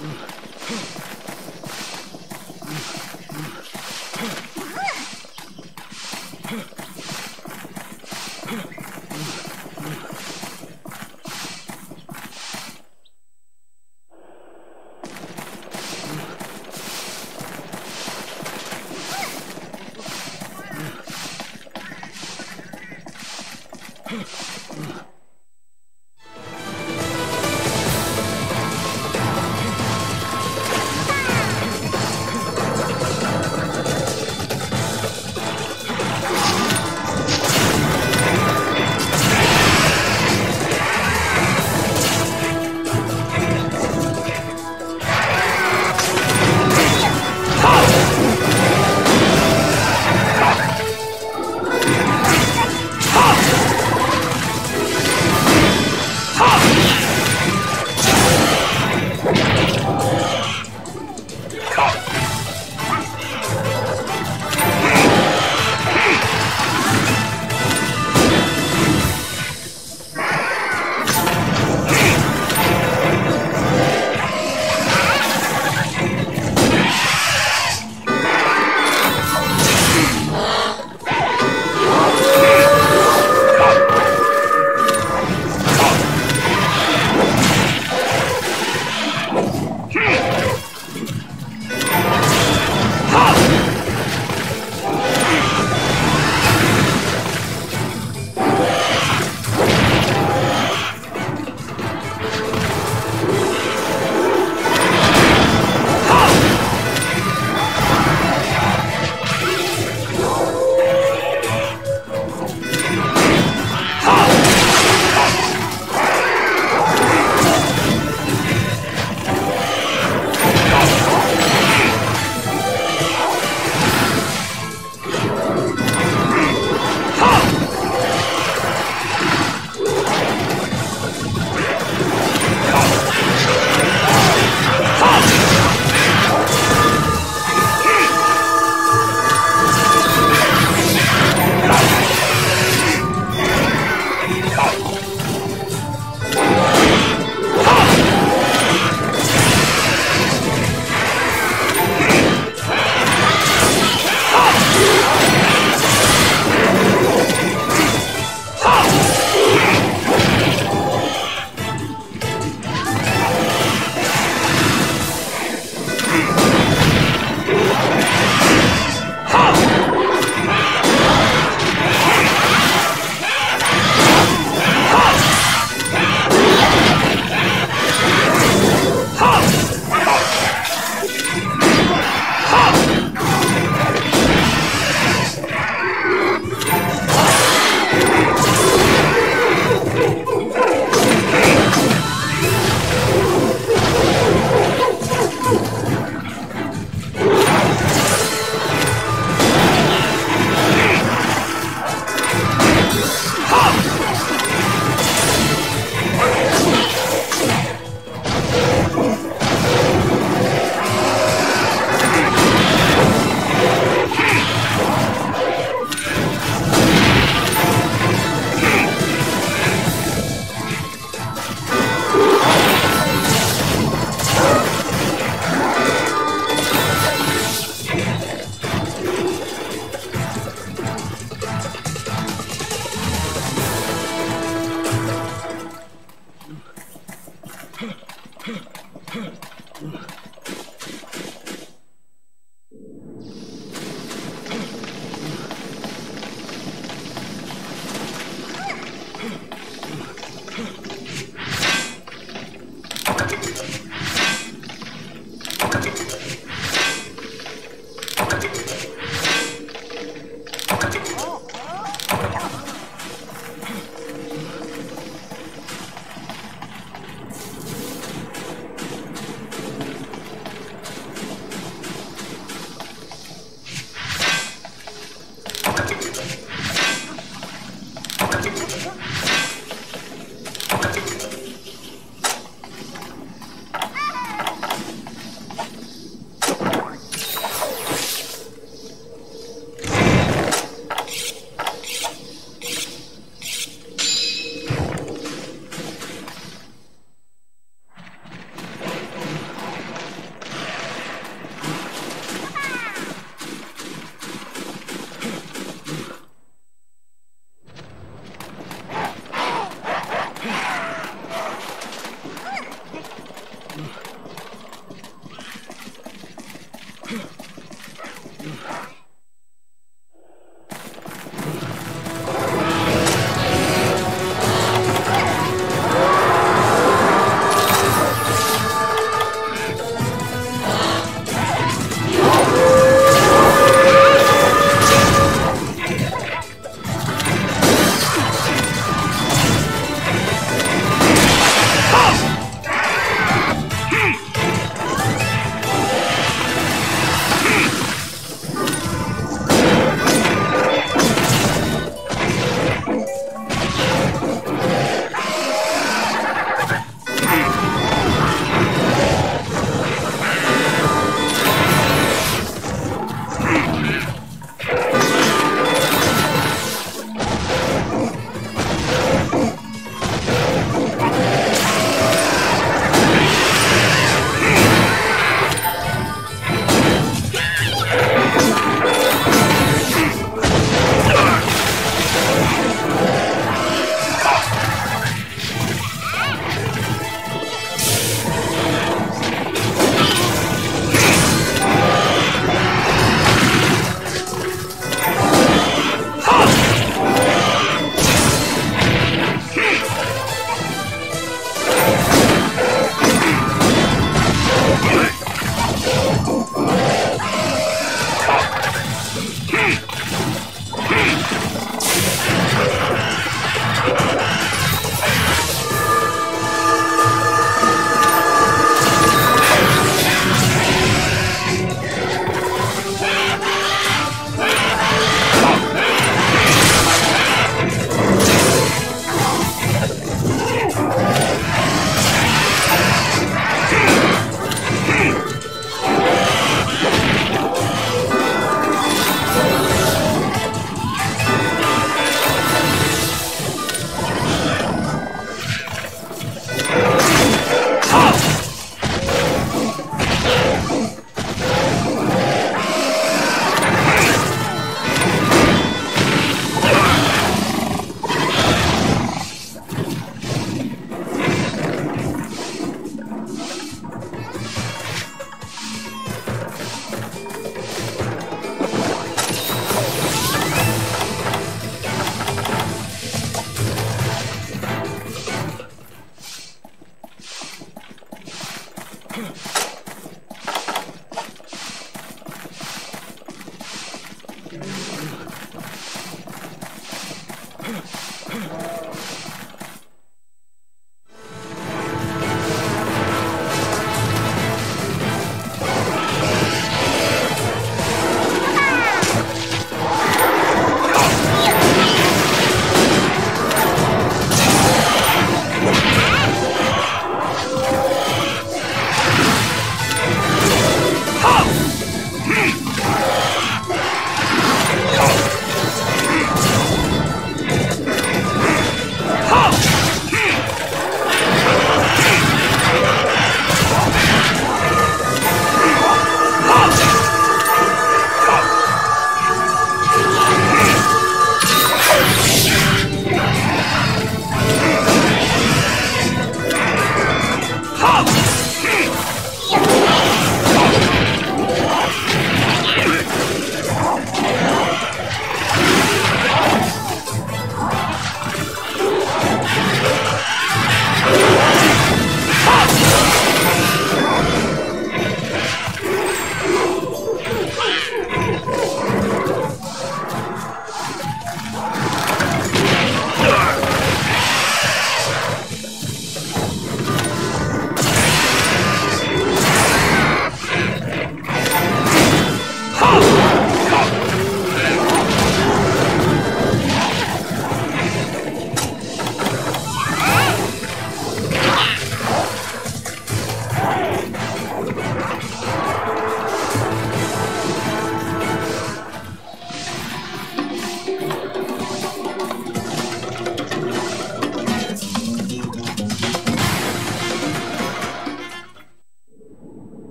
Mm.